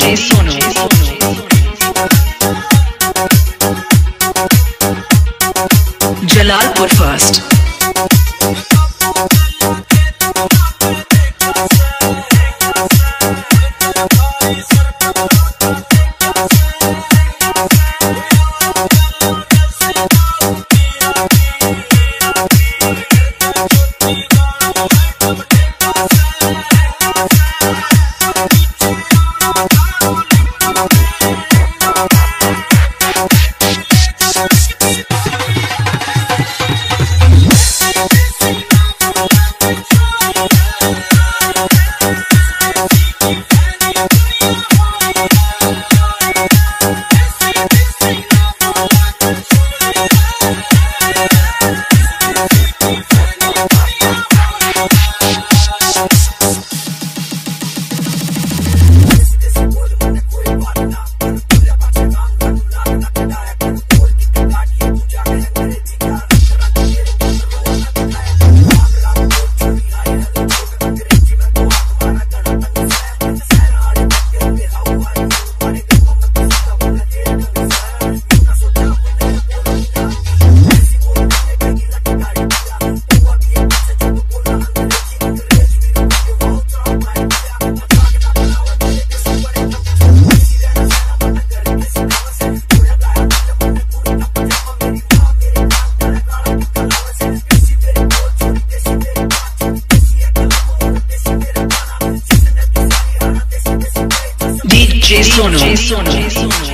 Sonu Sonu sono. G -sono. G -sono.